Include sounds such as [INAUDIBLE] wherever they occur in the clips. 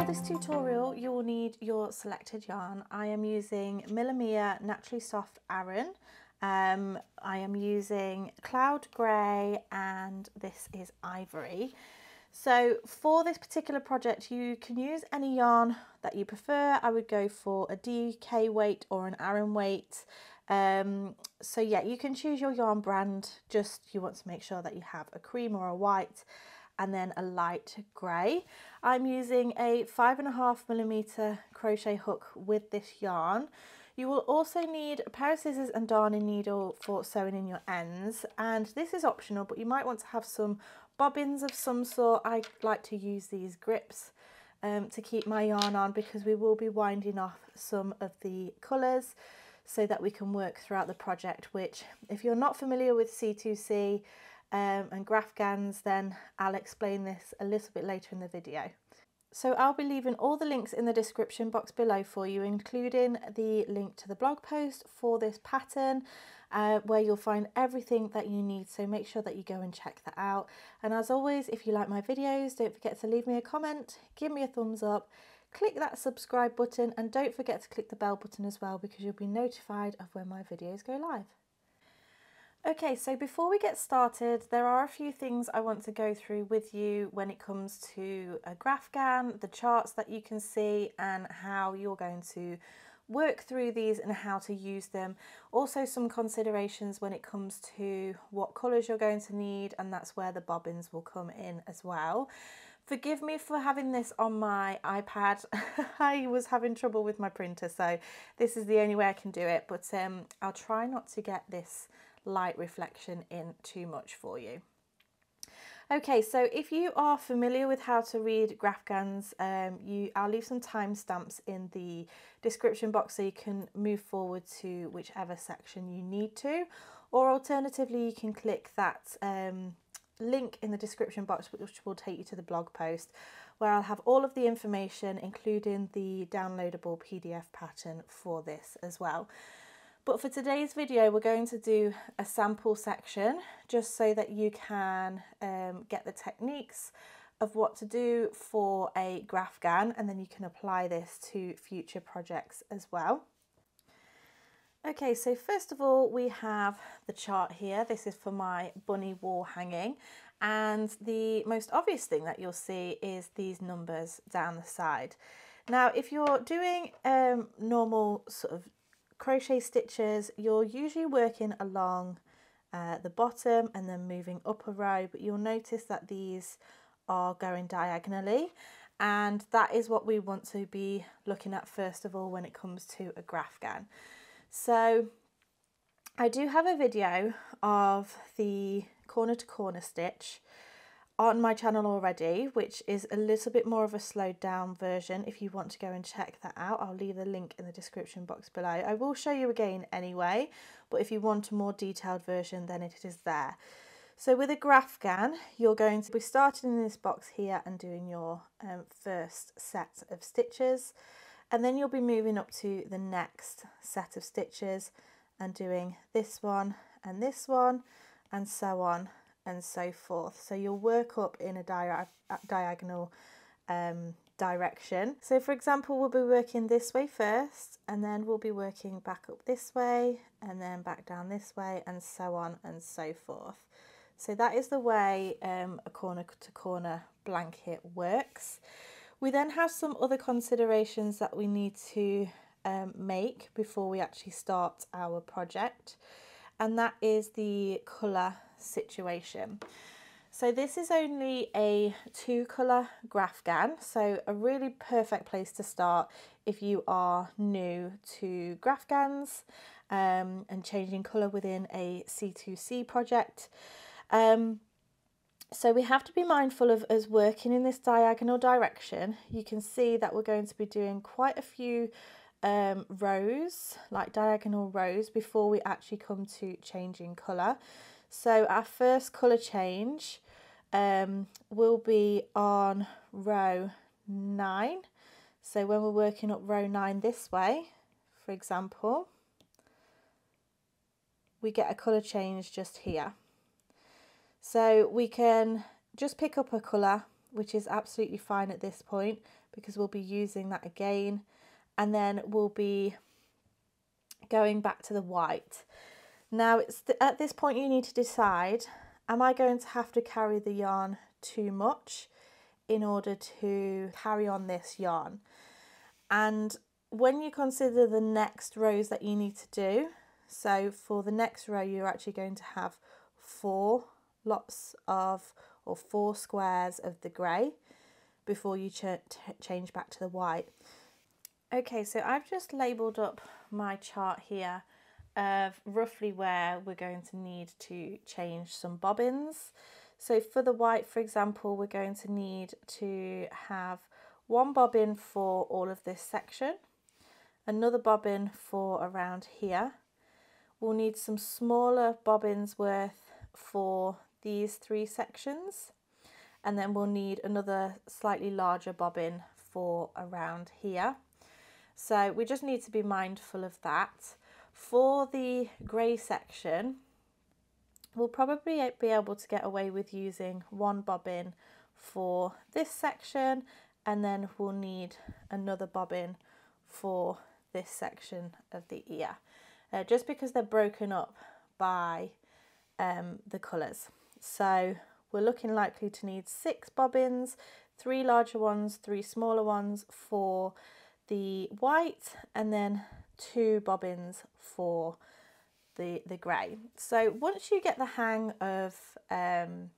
for this tutorial you will need your selected yarn. I am using Millamia Naturally Soft Aran. Um, I am using Cloud Grey and this is Ivory. So for this particular project you can use any yarn that you prefer. I would go for a DK weight or an Aran weight. Um, so yeah, you can choose your yarn brand, just you want to make sure that you have a cream or a white and then a light grey. I'm using a five and a half millimeter crochet hook with this yarn. You will also need a pair of scissors and darning needle for sewing in your ends and this is optional but you might want to have some bobbins of some sort. I like to use these grips um, to keep my yarn on because we will be winding off some of the colours so that we can work throughout the project which if you're not familiar with C2C um, and Graphgans, then I'll explain this a little bit later in the video. So I'll be leaving all the links in the description box below for you, including the link to the blog post for this pattern, uh, where you'll find everything that you need. So make sure that you go and check that out. And as always, if you like my videos, don't forget to leave me a comment, give me a thumbs up, click that subscribe button, and don't forget to click the bell button as well because you'll be notified of when my videos go live. Okay, so before we get started, there are a few things I want to go through with you when it comes to a Graphgan, the charts that you can see and how you're going to work through these and how to use them. Also some considerations when it comes to what colours you're going to need and that's where the bobbins will come in as well. Forgive me for having this on my iPad. [LAUGHS] I was having trouble with my printer so this is the only way I can do it but um, I'll try not to get this light reflection in too much for you. Okay, so if you are familiar with how to read Graphgans, um, you, I'll leave some timestamps in the description box so you can move forward to whichever section you need to, or alternatively you can click that um, link in the description box which will take you to the blog post where I'll have all of the information including the downloadable PDF pattern for this as well. But for today's video, we're going to do a sample section just so that you can um, get the techniques of what to do for a Graphgan and then you can apply this to future projects as well. Okay, so first of all, we have the chart here. This is for my bunny wall hanging. And the most obvious thing that you'll see is these numbers down the side. Now, if you're doing um, normal sort of crochet stitches, you're usually working along uh, the bottom and then moving up a row, but you'll notice that these are going diagonally and that is what we want to be looking at first of all when it comes to a Graphgan. So I do have a video of the corner to corner stitch on my channel already, which is a little bit more of a slowed down version. If you want to go and check that out, I'll leave the link in the description box below. I will show you again anyway, but if you want a more detailed version, then it is there. So with a Graphgan, you're going to be starting in this box here and doing your um, first set of stitches. And then you'll be moving up to the next set of stitches and doing this one and this one and so on and so forth. So you'll work up in a dia diagonal um, direction. So for example, we'll be working this way first and then we'll be working back up this way and then back down this way and so on and so forth. So that is the way um, a corner to corner blanket works. We then have some other considerations that we need to um, make before we actually start our project and that is the colour situation. So this is only a two colour Graphgan, so a really perfect place to start if you are new to Graphgans um, and changing colour within a C2C project. Um, so we have to be mindful of us working in this diagonal direction. You can see that we're going to be doing quite a few um, rows, like diagonal rows, before we actually come to changing colour. So our first colour change um, will be on row 9. So when we're working up row 9 this way, for example, we get a colour change just here. So we can just pick up a colour, which is absolutely fine at this point, because we'll be using that again and then we'll be going back to the white. Now it's th at this point you need to decide am I going to have to carry the yarn too much in order to carry on this yarn and when you consider the next rows that you need to do so for the next row you're actually going to have four lots of or four squares of the grey before you ch change back to the white. Okay, so I've just labelled up my chart here of roughly where we're going to need to change some bobbins. So for the white, for example, we're going to need to have one bobbin for all of this section, another bobbin for around here. We'll need some smaller bobbins worth for these three sections and then we'll need another slightly larger bobbin for around here. So we just need to be mindful of that. For the grey section, we'll probably be able to get away with using one bobbin for this section and then we'll need another bobbin for this section of the ear uh, just because they're broken up by um, the colours. So we're looking likely to need six bobbins, three larger ones, three smaller ones for the white and then two bobbins for the, the grey. So once you get the hang of um,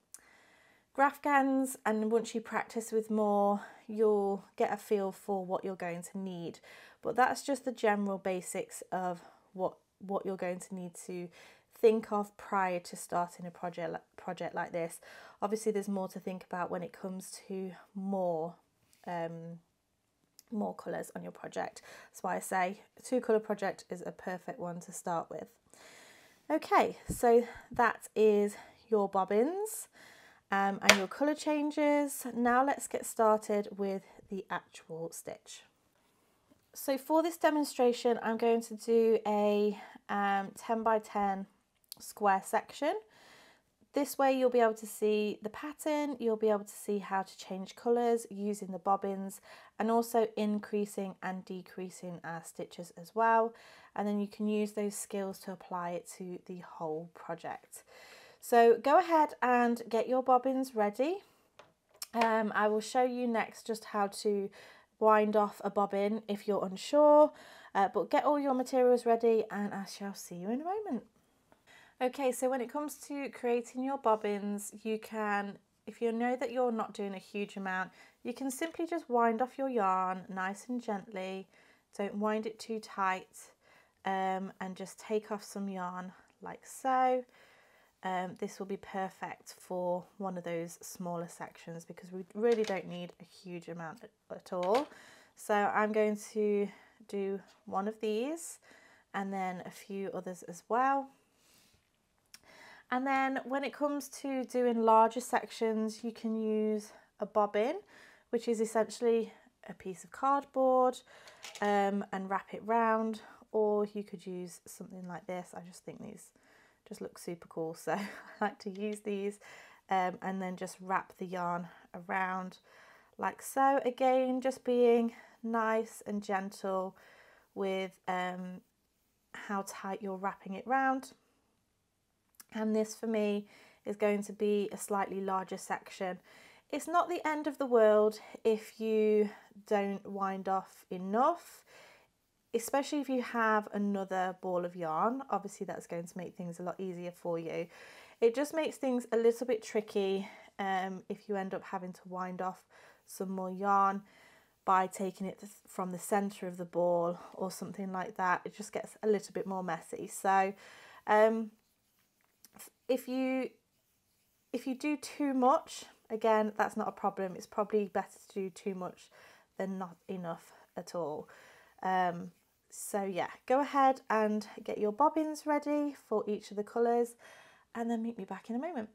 Graphgans and once you practice with more, you'll get a feel for what you're going to need. But that's just the general basics of what, what you're going to need to think of prior to starting a project project like this. Obviously, there's more to think about when it comes to more um, more colours on your project. That's why I say a two colour project is a perfect one to start with. Okay, so that is your bobbins um, and your colour changes. Now let's get started with the actual stitch. So for this demonstration, I'm going to do a um, 10 by 10 square section. This way you'll be able to see the pattern, you'll be able to see how to change colours using the bobbins and also increasing and decreasing our stitches as well. And then you can use those skills to apply it to the whole project. So go ahead and get your bobbins ready. Um, I will show you next just how to wind off a bobbin if you're unsure, uh, but get all your materials ready and I shall see you in a moment. Okay, so when it comes to creating your bobbins, you can, if you know that you're not doing a huge amount, you can simply just wind off your yarn nice and gently. Don't wind it too tight um, and just take off some yarn like so. Um, this will be perfect for one of those smaller sections because we really don't need a huge amount at all. So I'm going to do one of these and then a few others as well. And then when it comes to doing larger sections, you can use a bobbin, which is essentially a piece of cardboard um, and wrap it round, or you could use something like this. I just think these just look super cool, so [LAUGHS] I like to use these um, and then just wrap the yarn around like so. Again, just being nice and gentle with um, how tight you're wrapping it round and this for me is going to be a slightly larger section. It's not the end of the world if you don't wind off enough, especially if you have another ball of yarn. Obviously that's going to make things a lot easier for you. It just makes things a little bit tricky um, if you end up having to wind off some more yarn by taking it from the centre of the ball or something like that. It just gets a little bit more messy. So um, if you if you do too much, again, that's not a problem. It's probably better to do too much than not enough at all. Um, so yeah, go ahead and get your bobbins ready for each of the colours and then meet me back in a moment.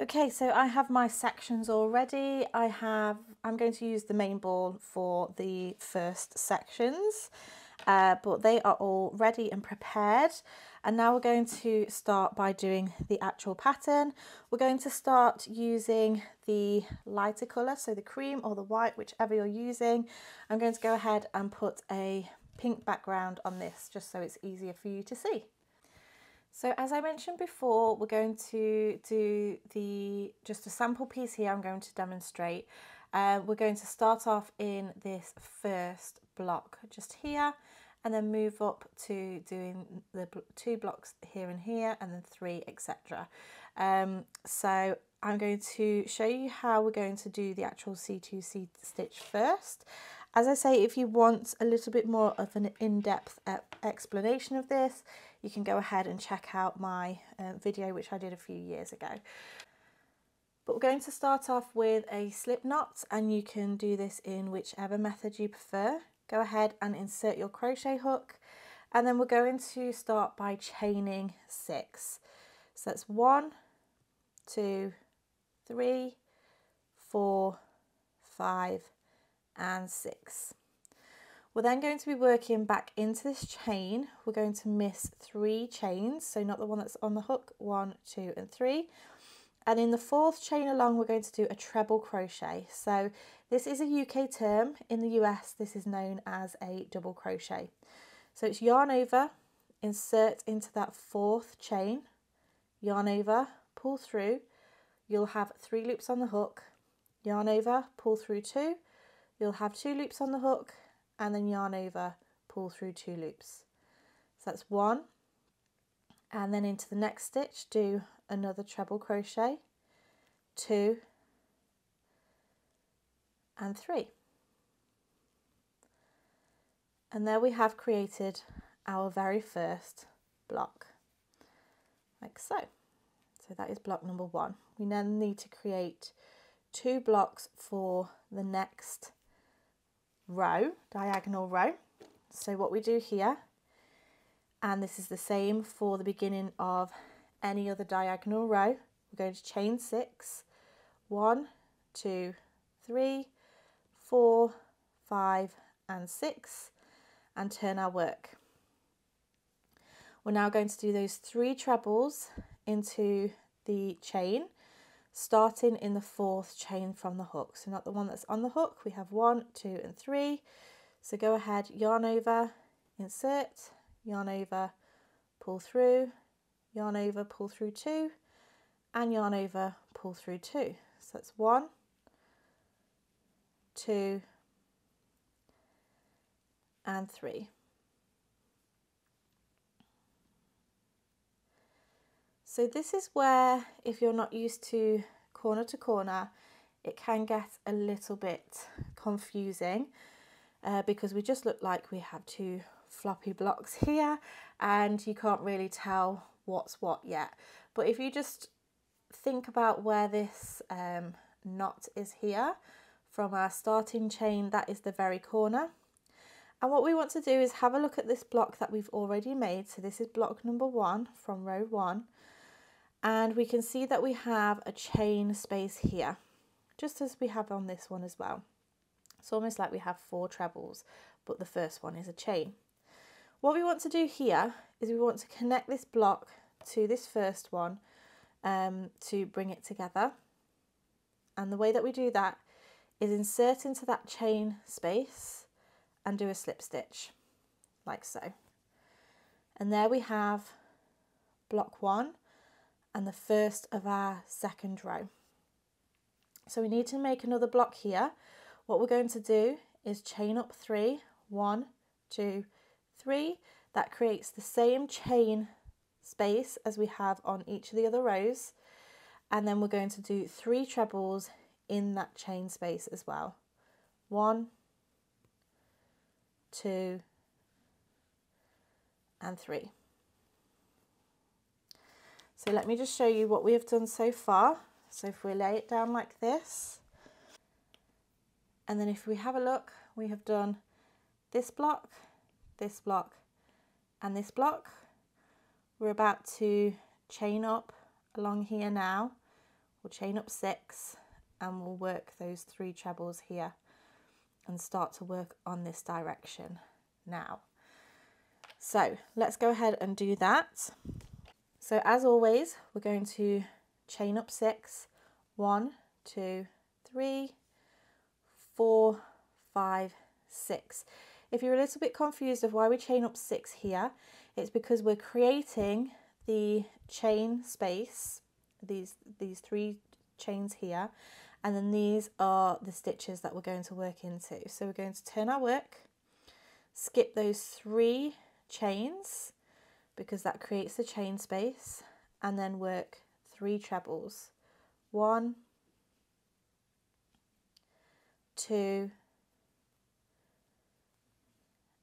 Okay, so I have my sections already. I have, I'm going to use the main ball for the first sections, uh, but they are all ready and prepared. And now we're going to start by doing the actual pattern. We're going to start using the lighter colour, so the cream or the white, whichever you're using. I'm going to go ahead and put a pink background on this just so it's easier for you to see. So as I mentioned before, we're going to do the just a sample piece here I'm going to demonstrate. Uh, we're going to start off in this first block just here and then move up to doing the two blocks here and here and then three etc. Um, so I'm going to show you how we're going to do the actual C2C stitch first. As I say, if you want a little bit more of an in-depth explanation of this, you can go ahead and check out my uh, video which I did a few years ago. But we're going to start off with a slip knot and you can do this in whichever method you prefer. Go ahead and insert your crochet hook and then we're going to start by chaining six. So that's one, two, three, four, five and six. We're then going to be working back into this chain. We're going to miss three chains, so not the one that's on the hook, one, two and three. And in the fourth chain along, we're going to do a treble crochet. So this is a UK term. In the US, this is known as a double crochet. So it's yarn over, insert into that fourth chain, yarn over, pull through. You'll have three loops on the hook, yarn over, pull through two. You'll have two loops on the hook, and then yarn over, pull through two loops. So that's one, and then into the next stitch do another treble crochet, two, and three. And there we have created our very first block, like so. So that is block number one. We then need to create two blocks for the next row, diagonal row. So what we do here, and this is the same for the beginning of any other diagonal row, we're going to chain six, one, two, three, four, five, and six, and turn our work. We're now going to do those three trebles into the chain starting in the fourth chain from the hook. So not the one that's on the hook, we have one, two and three. So go ahead, yarn over, insert, yarn over, pull through, yarn over, pull through two, and yarn over, pull through two. So that's one, two, and three. So this is where, if you're not used to corner to corner, it can get a little bit confusing uh, because we just look like we have two floppy blocks [LAUGHS] here and you can't really tell what's what yet. But if you just think about where this um, knot is here from our starting chain, that is the very corner. And what we want to do is have a look at this block that we've already made. So this is block number one from row one and we can see that we have a chain space here just as we have on this one as well it's almost like we have four trebles but the first one is a chain what we want to do here is we want to connect this block to this first one um, to bring it together and the way that we do that is insert into that chain space and do a slip stitch like so and there we have block one and the first of our second row. So we need to make another block here. What we're going to do is chain up three, one, two, three. That creates the same chain space as we have on each of the other rows. And then we're going to do three trebles in that chain space as well. One, two, and three. So let me just show you what we have done so far. So if we lay it down like this, and then if we have a look, we have done this block, this block, and this block. We're about to chain up along here now. We'll chain up six and we'll work those three trebles here and start to work on this direction now. So let's go ahead and do that. So as always, we're going to chain up six, one, two, three, four, five, six. If you're a little bit confused of why we chain up six here, it's because we're creating the chain space, these, these three chains here, and then these are the stitches that we're going to work into. So we're going to turn our work, skip those three chains because that creates the chain space, and then work three trebles. One, two,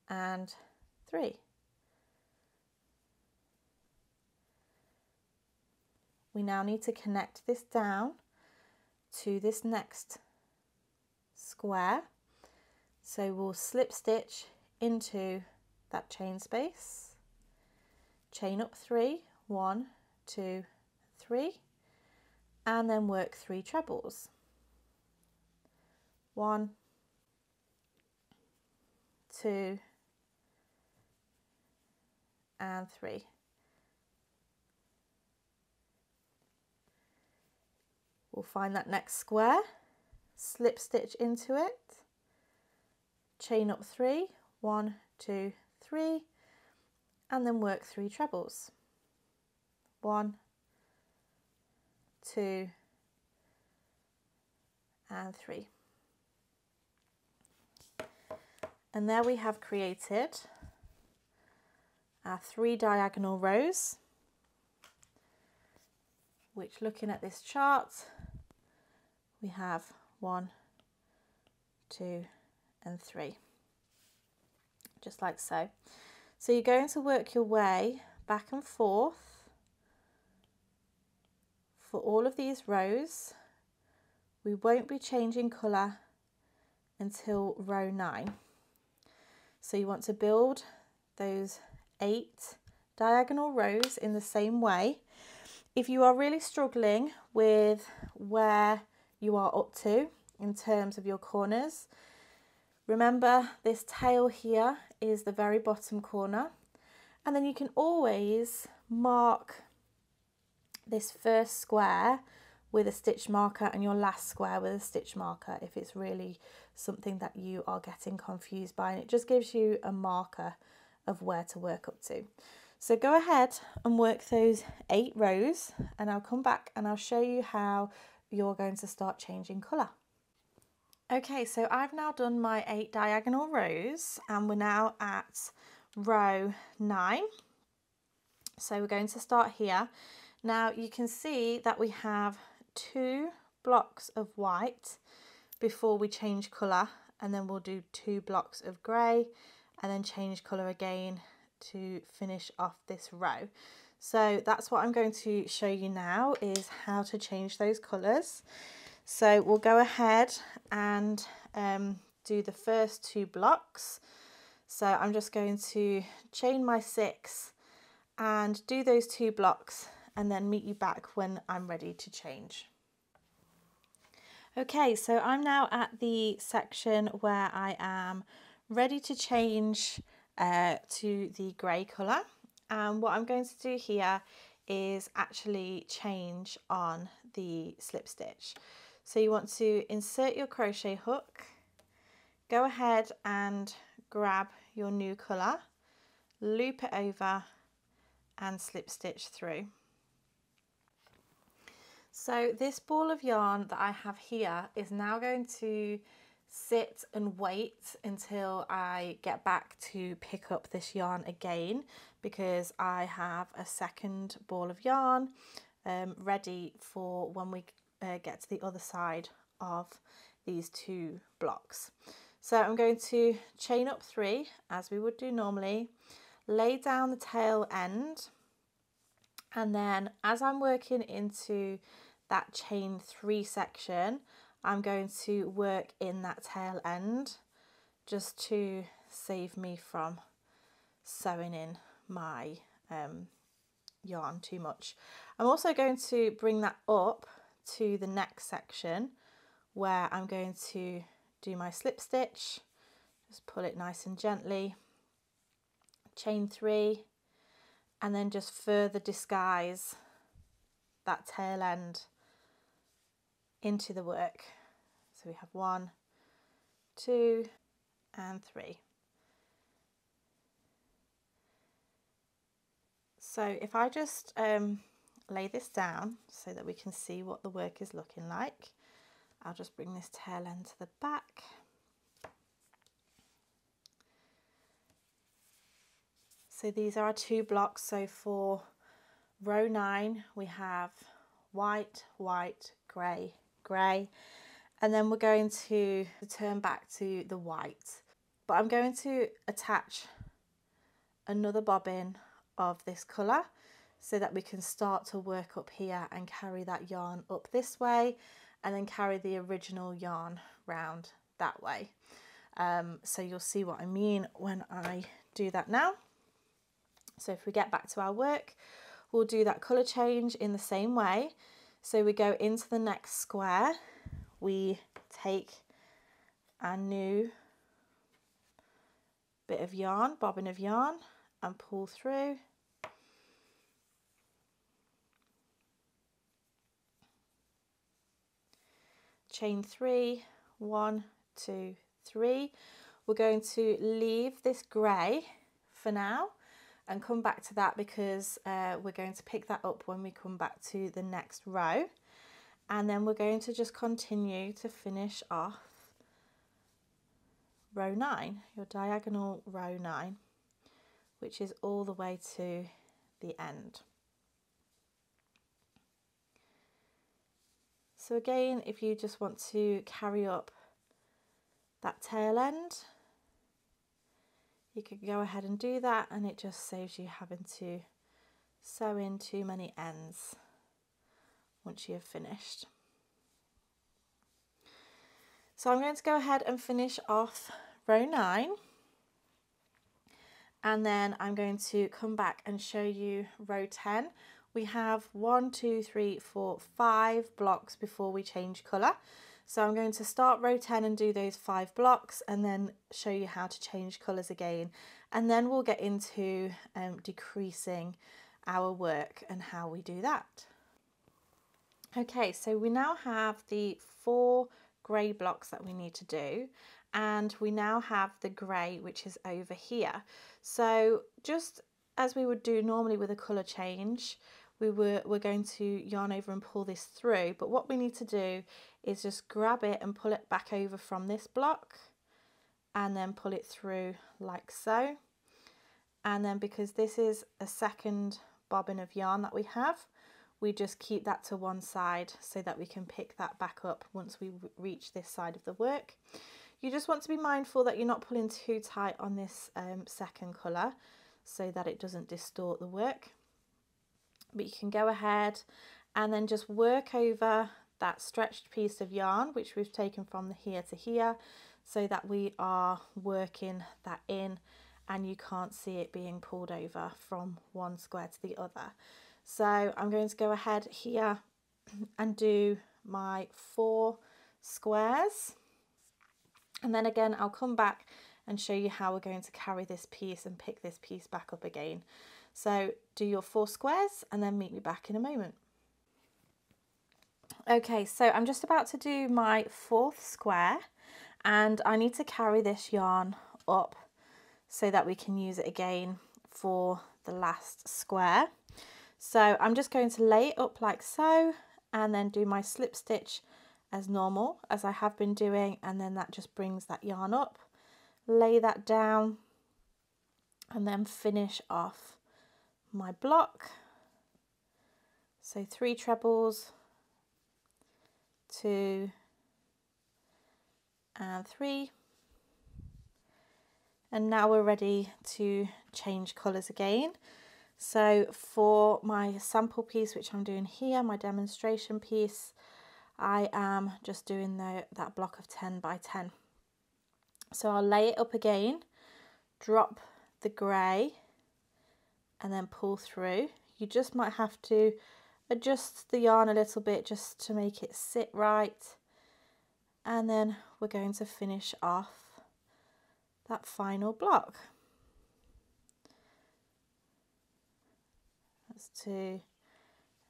and three. We now need to connect this down to this next square. So we'll slip stitch into that chain space, chain up three, one, two, three, and then work three trebles. One, two, and three. We'll find that next square, slip stitch into it, chain up three, one, two, three, and then work three trebles. One, two, and three. And there we have created our three diagonal rows, which looking at this chart, we have one, two, and three, just like so. So you're going to work your way back and forth for all of these rows. We won't be changing colour until row nine. So you want to build those eight diagonal rows in the same way. If you are really struggling with where you are up to in terms of your corners. Remember this tail here is the very bottom corner and then you can always mark this first square with a stitch marker and your last square with a stitch marker if it's really something that you are getting confused by and it just gives you a marker of where to work up to. So go ahead and work those eight rows and I'll come back and I'll show you how you're going to start changing colour. Okay, so I've now done my eight diagonal rows and we're now at row nine. So we're going to start here. Now you can see that we have two blocks of white before we change colour and then we'll do two blocks of grey and then change colour again to finish off this row. So that's what I'm going to show you now is how to change those colours. So we'll go ahead and um, do the first two blocks. So I'm just going to chain my six and do those two blocks and then meet you back when I'm ready to change. Okay, so I'm now at the section where I am ready to change uh, to the grey colour. And what I'm going to do here is actually change on the slip stitch. So you want to insert your crochet hook, go ahead and grab your new colour, loop it over and slip stitch through. So this ball of yarn that I have here is now going to sit and wait until I get back to pick up this yarn again because I have a second ball of yarn um, ready for when we uh, get to the other side of these two blocks. So I'm going to chain up three as we would do normally, lay down the tail end and then as I'm working into that chain three section I'm going to work in that tail end just to save me from sewing in my um, yarn too much. I'm also going to bring that up to the next section where I'm going to do my slip stitch, just pull it nice and gently, chain three and then just further disguise that tail end into the work. So we have one, two and three. So if I just um, lay this down so that we can see what the work is looking like, I'll just bring this tail end to the back. So these are our two blocks. So for row nine, we have white, white, grey, grey. And then we're going to turn back to the white. But I'm going to attach another bobbin of this colour so that we can start to work up here and carry that yarn up this way and then carry the original yarn round that way. Um, so you'll see what I mean when I do that now. So if we get back to our work, we'll do that colour change in the same way. So we go into the next square, we take our new bit of yarn, bobbin of yarn, and pull through. Chain three, one, two, three. We're going to leave this grey for now and come back to that because uh, we're going to pick that up when we come back to the next row and then we're going to just continue to finish off row 9, your diagonal row 9 which is all the way to the end. So again if you just want to carry up that tail end you could go ahead and do that and it just saves you having to sew in too many ends once you have finished. So I'm going to go ahead and finish off row 9 and then I'm going to come back and show you row 10. We have one, two, three, four, five blocks before we change colour. So I'm going to start row 10 and do those five blocks and then show you how to change colours again. And then we'll get into um, decreasing our work and how we do that. Okay, so we now have the four grey blocks that we need to do and we now have the grey which is over here. So just as we would do normally with a colour change, we were, we're going to yarn over and pull this through. But what we need to do is just grab it and pull it back over from this block and then pull it through like so. And then because this is a second bobbin of yarn that we have, we just keep that to one side so that we can pick that back up once we reach this side of the work. You just want to be mindful that you're not pulling too tight on this um, second colour so that it doesn't distort the work but you can go ahead and then just work over that stretched piece of yarn which we've taken from the here to here so that we are working that in and you can't see it being pulled over from one square to the other. So I'm going to go ahead here [CLEARS THROAT] and do my four squares and then again I'll come back and show you how we're going to carry this piece and pick this piece back up again. So do your four squares and then meet me back in a moment. Okay, so I'm just about to do my fourth square and I need to carry this yarn up so that we can use it again for the last square. So I'm just going to lay it up like so and then do my slip stitch as normal as I have been doing and then that just brings that yarn up, lay that down and then finish off my block. So three trebles, two and three. And now we're ready to change colours again. So for my sample piece, which I'm doing here, my demonstration piece, I am just doing the, that block of 10 by 10. So I'll lay it up again, drop the grey and then pull through. You just might have to adjust the yarn a little bit just to make it sit right. And then we're going to finish off that final block. that's two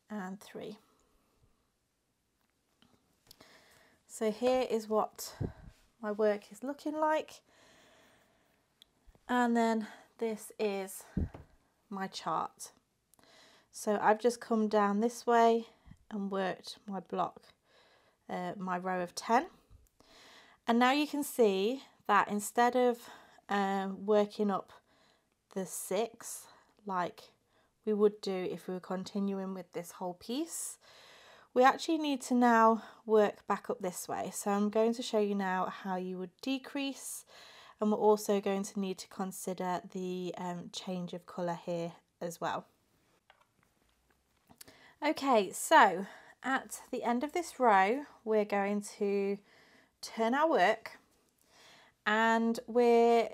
and three. So here is what my work is looking like. And then this is my chart. So I've just come down this way and worked my block, uh, my row of 10. And now you can see that instead of um, working up the six like we would do if we were continuing with this whole piece, we actually need to now work back up this way. So I'm going to show you now how you would decrease and we're also going to need to consider the um, change of colour here as well. Okay, so at the end of this row, we're going to turn our work and we're,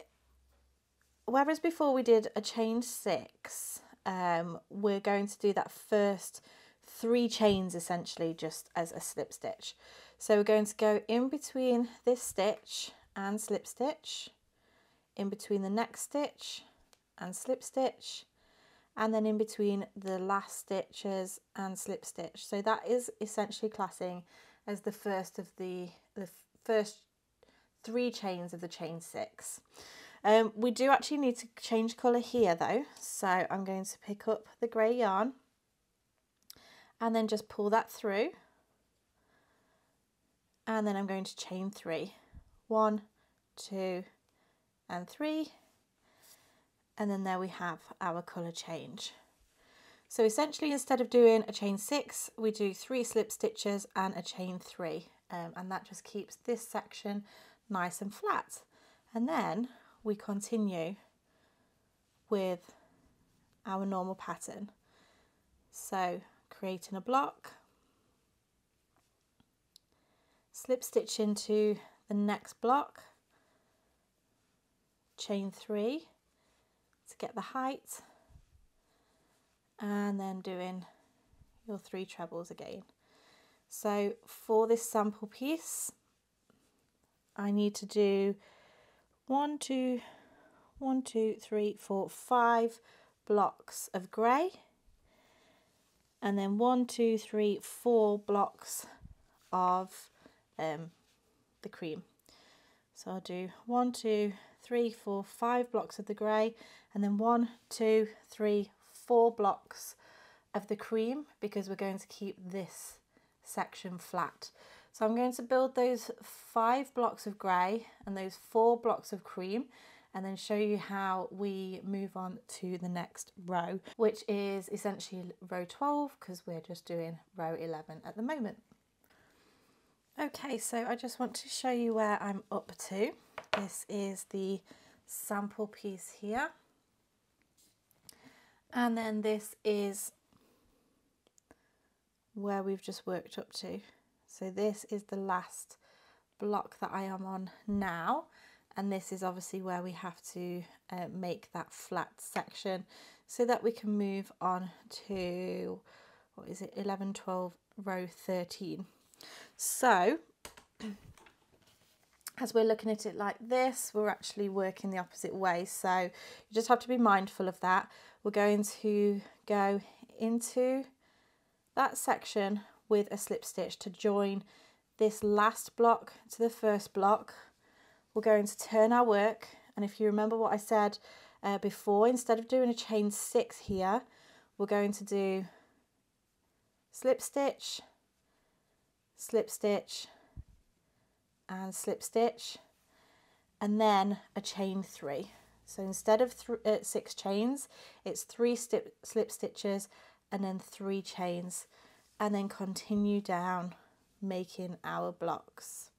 whereas before we did a change six, um, we're going to do that first three chains essentially just as a slip stitch. So we're going to go in between this stitch and slip stitch, in between the next stitch and slip stitch, and then in between the last stitches and slip stitch. So that is essentially classing as the first of the, the first three chains of the chain six. Um, we do actually need to change colour here though, so I'm going to pick up the grey yarn and then just pull that through and then I'm going to chain three. One, two and three and then there we have our colour change. So essentially instead of doing a chain six we do three slip stitches and a chain three um, and that just keeps this section nice and flat and then we continue with our normal pattern. So creating a block, slip stitch into the next block, chain three to get the height, and then doing your three trebles again. So for this sample piece, I need to do one, two, one, two, three, four, five blocks of grey and then one, two, three, four blocks of um, the cream. So I'll do one, two, three, four, five blocks of the grey and then one, two, three, four blocks of the cream because we're going to keep this section flat. So I'm going to build those five blocks of grey and those four blocks of cream and then show you how we move on to the next row, which is essentially row 12 because we're just doing row 11 at the moment. Okay, so I just want to show you where I'm up to. This is the sample piece here. And then this is where we've just worked up to. So this is the last block that I am on now and this is obviously where we have to uh, make that flat section so that we can move on to what is it 11 12 row 13 so [CLEARS THROAT] as we're looking at it like this we're actually working the opposite way. So you just have to be mindful of that. We're going to go into that section with a slip stitch to join this last block to the first block. We're going to turn our work and if you remember what I said uh, before, instead of doing a chain six here, we're going to do slip stitch, slip stitch and slip stitch and then a chain three. So instead of uh, six chains, it's three slip stitches and then three chains and then continue down making our blocks.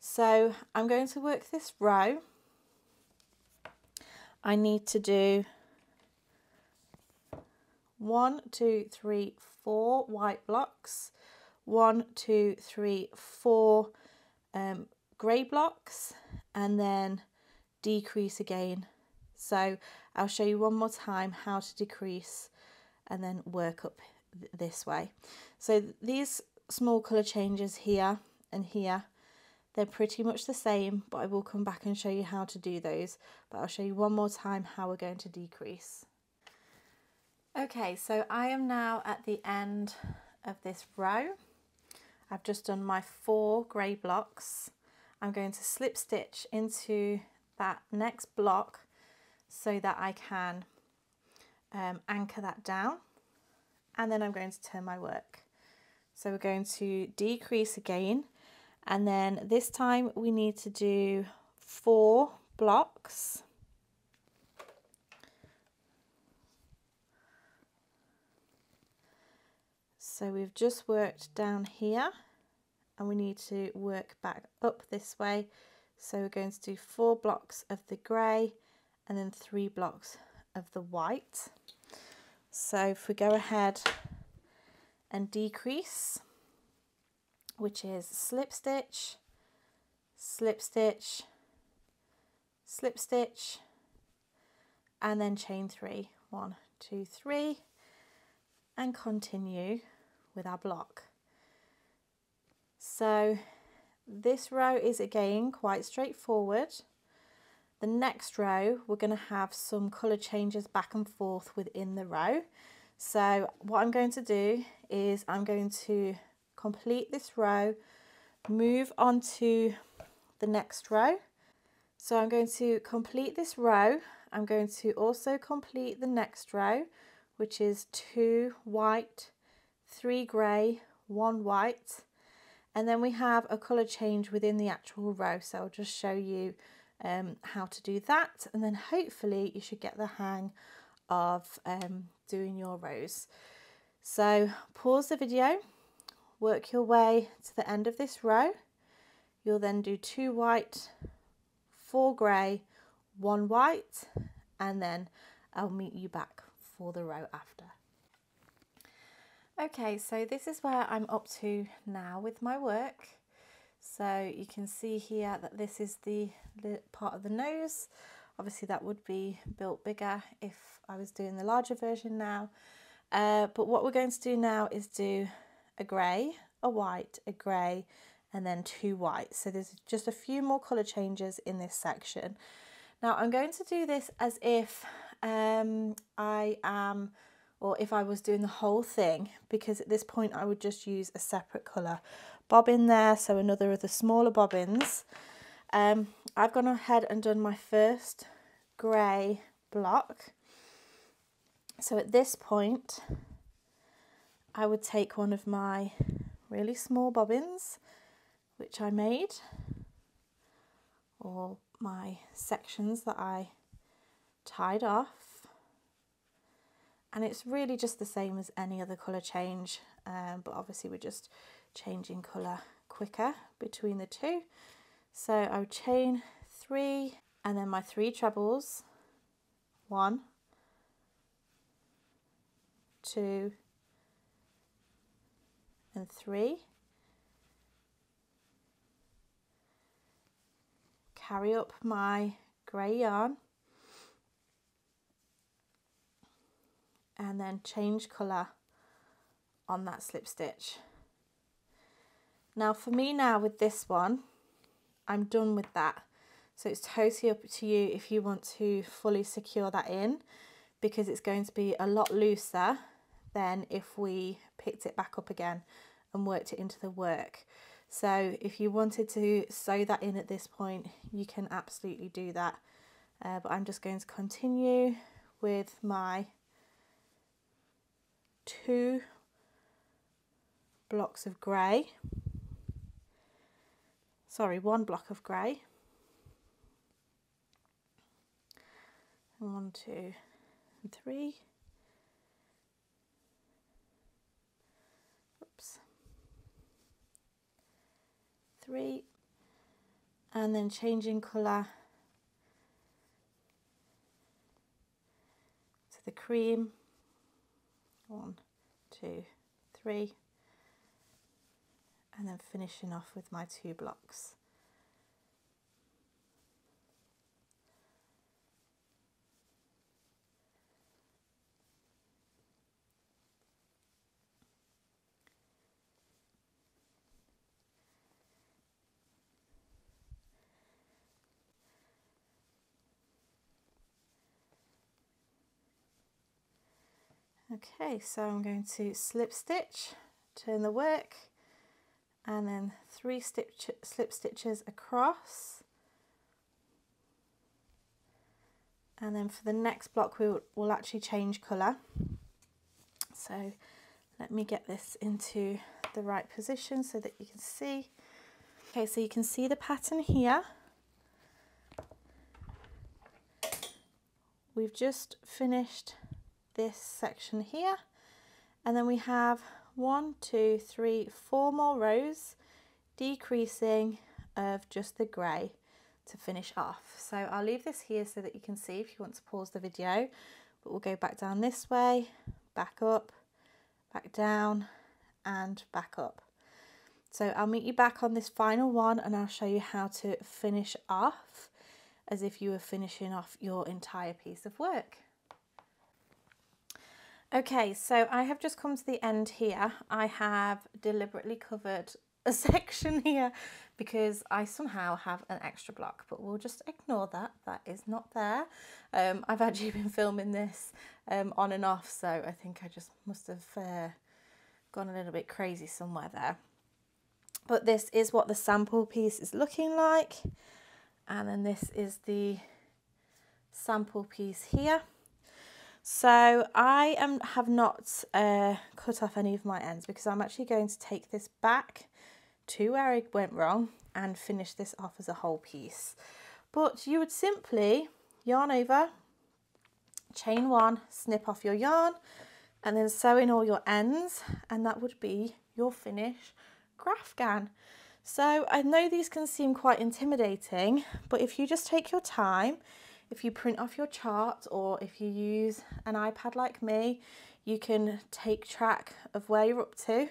So I'm going to work this row. I need to do one, two, three, four white blocks, one, two, three, four um, grey blocks, and then decrease again. So I'll show you one more time how to decrease and then work up th this way. So these small colour changes here and here, they're pretty much the same, but I will come back and show you how to do those. But I'll show you one more time how we're going to decrease. Okay, so I am now at the end of this row. I've just done my four grey blocks. I'm going to slip stitch into that next block so that I can um, anchor that down and then I'm going to turn my work. So we're going to decrease again and then this time we need to do four blocks So we've just worked down here and we need to work back up this way. So we're going to do four blocks of the grey and then three blocks of the white. So if we go ahead and decrease, which is slip stitch, slip stitch, slip stitch, and then chain three. One, two, three, and continue with our block. So this row is again quite straightforward. The next row we're going to have some colour changes back and forth within the row. So what I'm going to do is I'm going to complete this row, move on to the next row. So I'm going to complete this row. I'm going to also complete the next row, which is two white, three grey, one white, and then we have a colour change within the actual row. So I'll just show you um, how to do that and then hopefully you should get the hang of um, doing your rows. So pause the video, work your way to the end of this row. You'll then do two white, four grey, one white, and then I'll meet you back for the row after. Okay, so this is where I'm up to now with my work. So you can see here that this is the, the part of the nose. Obviously that would be built bigger if I was doing the larger version now. Uh, but what we're going to do now is do a grey, a white, a grey, and then two whites. So there's just a few more colour changes in this section. Now I'm going to do this as if um, I am or if I was doing the whole thing because at this point I would just use a separate colour bobbin there so another of the smaller bobbins um, I've gone ahead and done my first grey block so at this point I would take one of my really small bobbins which I made or my sections that I tied off. And it's really just the same as any other colour change um, but obviously we're just changing colour quicker between the two. So I would chain three and then my three trebles one two and three carry up my grey yarn and then change colour on that slip stitch. Now for me now with this one, I'm done with that. So it's totally up to you if you want to fully secure that in because it's going to be a lot looser than if we picked it back up again and worked it into the work. So if you wanted to sew that in at this point, you can absolutely do that. Uh, but I'm just going to continue with my two blocks of grey. Sorry, one block of grey. One, two, and three. Three. And then changing colour to the cream one, two, three, and then finishing off with my two blocks. Okay, so I'm going to slip stitch, turn the work, and then three stitch, slip stitches across. And then for the next block, we'll, we'll actually change colour. So let me get this into the right position so that you can see. Okay, so you can see the pattern here. We've just finished this section here and then we have one, two, three, four more rows decreasing of just the grey to finish off. So I'll leave this here so that you can see if you want to pause the video, but we'll go back down this way, back up, back down and back up. So I'll meet you back on this final one and I'll show you how to finish off as if you were finishing off your entire piece of work. Okay, so I have just come to the end here. I have deliberately covered [LAUGHS] a section here because I somehow have an extra block, but we'll just ignore that. That is not there. Um, I've actually [LAUGHS] been filming this um, on and off, so I think I just must have uh, gone a little bit crazy somewhere there. But this is what the sample piece is looking like. And then this is the sample piece here. So I am, have not uh, cut off any of my ends because I'm actually going to take this back to where it went wrong and finish this off as a whole piece. But you would simply yarn over, chain one, snip off your yarn and then sew in all your ends and that would be your finish Graphghan. So I know these can seem quite intimidating, but if you just take your time, if you print off your chart or if you use an iPad like me, you can take track of where you're up to,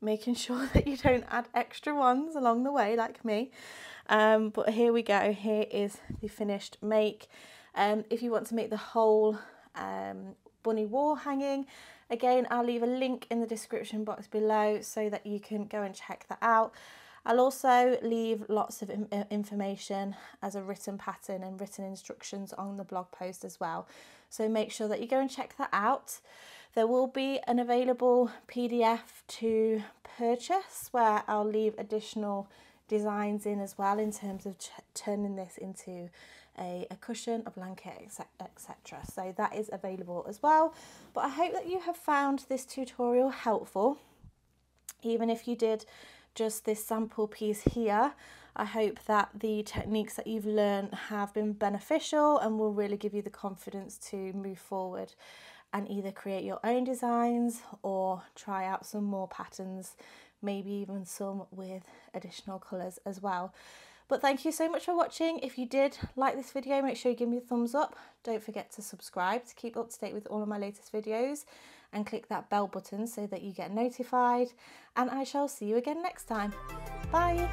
making [LAUGHS] sure that you don't add extra ones along the way like me. Um, but here we go, here is the finished make. Um, if you want to make the whole um, bunny wall hanging, again, I'll leave a link in the description box below so that you can go and check that out. I'll also leave lots of uh, information as a written pattern and written instructions on the blog post as well. So make sure that you go and check that out. There will be an available PDF to purchase where I'll leave additional designs in as well in terms of turning this into a, a cushion, a blanket, etc. So that is available as well. But I hope that you have found this tutorial helpful. Even if you did just this sample piece here. I hope that the techniques that you've learned have been beneficial and will really give you the confidence to move forward and either create your own designs or try out some more patterns, maybe even some with additional colours as well. But thank you so much for watching. If you did like this video, make sure you give me a thumbs up. Don't forget to subscribe to keep up to date with all of my latest videos and click that bell button so that you get notified. And I shall see you again next time. Bye.